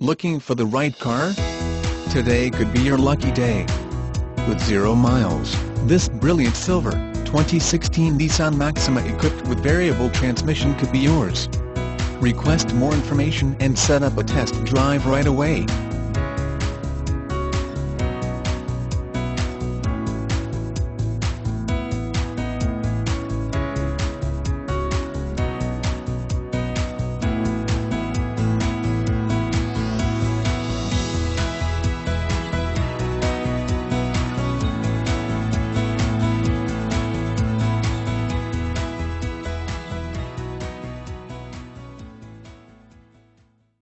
Looking for the right car? Today could be your lucky day. With zero miles, this brilliant silver, 2016 Nissan Maxima equipped with variable transmission could be yours. Request more information and set up a test drive right away.